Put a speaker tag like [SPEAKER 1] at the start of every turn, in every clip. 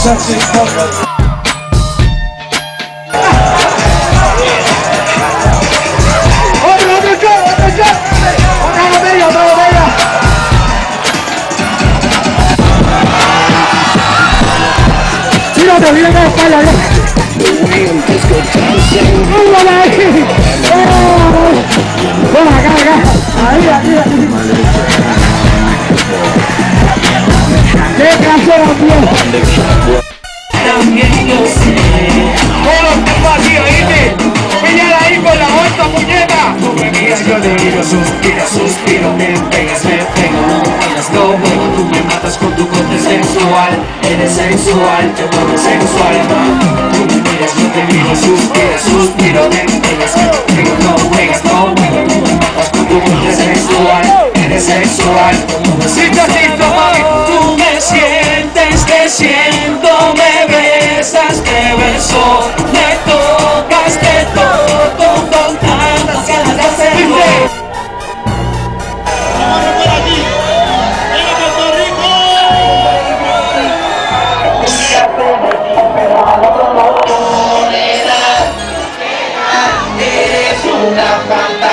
[SPEAKER 1] sexy
[SPEAKER 2] fucker. Mírate, mírate Ahí, aquí, aquí.
[SPEAKER 3] Yo deliro, suspiro, suspiro, me pegas, me pego, no tú me matas con tu corte sensual, eres sensual, te sensual, ma. Tú me miras, yo te miro, suspiro, suspiro, me pegas, me pego, no tú me matas con tu corte sensual, eres sensual, te vuelves sensual, ma. Tú me sientes, te siento, me besas, te beso, me tocas, te toco con tantas ganas de hacerlo.
[SPEAKER 2] Una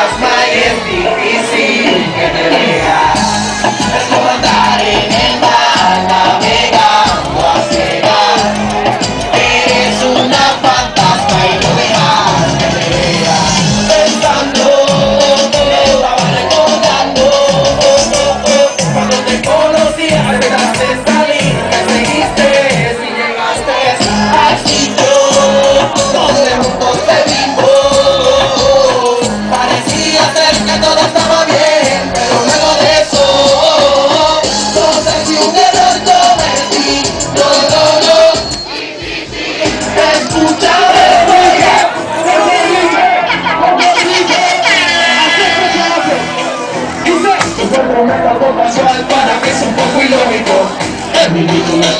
[SPEAKER 2] mi título es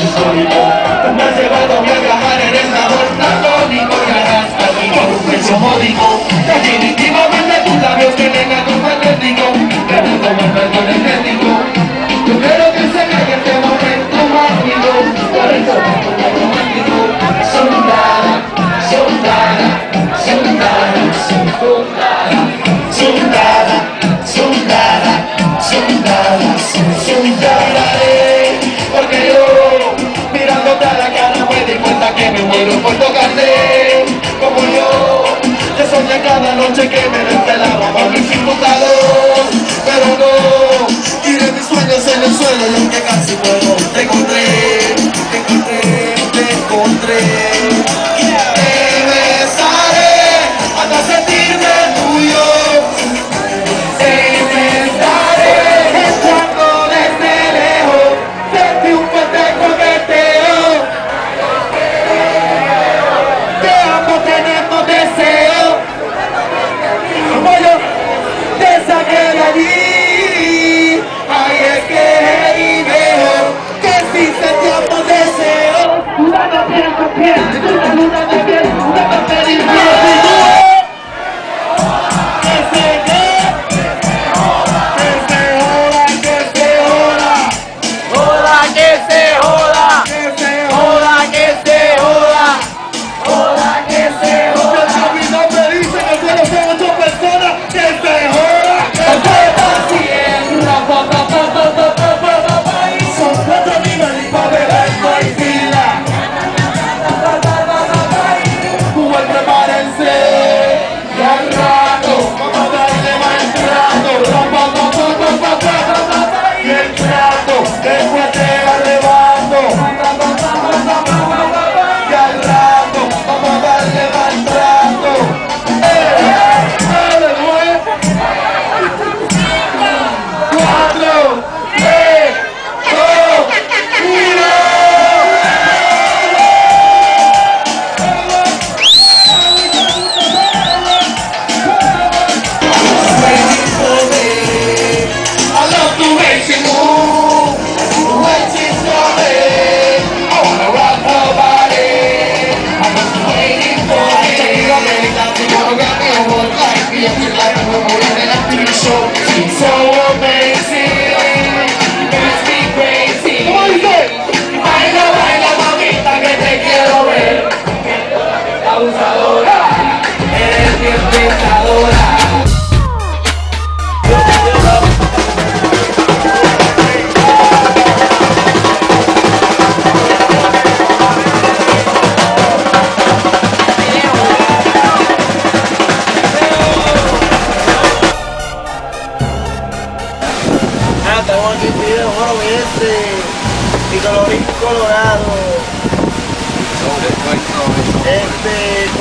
[SPEAKER 2] me has llevado a viajar, eres labor platónico Y arrastras mi con un precio módico Definitivamente tus labios tienen algo magnético Te gusto más algo energético quiero por tocarte como yo. Yo soñé cada noche que me desvelaba por mis imputados, pero no, tiré mis sueños en el suelo. Yeah.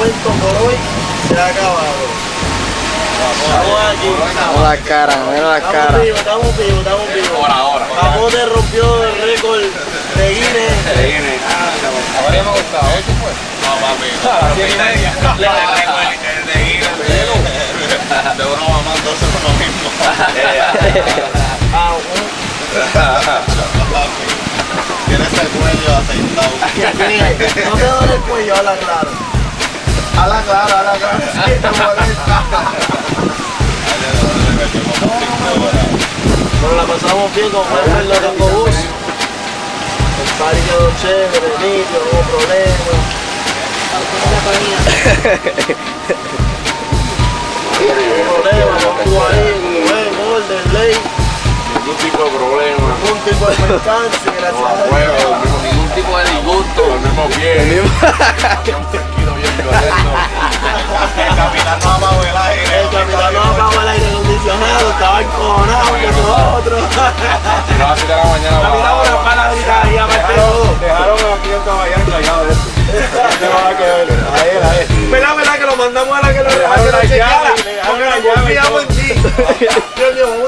[SPEAKER 2] Cuento por hoy se ha acabado. Estamos aquí.
[SPEAKER 4] Mira la cara, mira la
[SPEAKER 2] Estamos
[SPEAKER 4] cara.
[SPEAKER 2] vivos, estamos vivos, estamos vivos.
[SPEAKER 1] Ahora, ahora.
[SPEAKER 2] Capote rompió el récord de Guinness.
[SPEAKER 1] Ahora me ha gustado. ¿Ocho fue? No, papi. Siete y media. Le recuerdo de De uno mamando eso es lo mismo.
[SPEAKER 2] Ah, un-
[SPEAKER 1] Tienes el cuello aceitado.
[SPEAKER 2] no te duele el cuello, habla claro.
[SPEAKER 1] Habla claro, habla claro.
[SPEAKER 2] Sí, te molesta. Pero la pasamos bien con Juan Loco Bus. El party quedó chévere, limpio, no hubo problemas. No hubo problemas, no estuvo ahí, buen orden, ley,
[SPEAKER 1] Ningún tipo de problema.
[SPEAKER 2] ningún tipo de percance, gracias a Dios.
[SPEAKER 1] ningún tipo de disgusto. Los mismos pies. Tranquilo, bien
[SPEAKER 2] estaba encojonado que nosotros.
[SPEAKER 1] No, a las 7 de la mañana.
[SPEAKER 2] Caminamos una palabrita ahí, aparte de todo.
[SPEAKER 1] Dejaron aquí el caballero encargado de esto. No va a quedar. A él, a él.
[SPEAKER 2] ¿Verdad, verdad que lo mandamos a la que lo, a que lo
[SPEAKER 1] la
[SPEAKER 2] chequeara? Porque
[SPEAKER 1] la
[SPEAKER 2] no
[SPEAKER 1] y
[SPEAKER 2] confiamos en ti. Dios mío,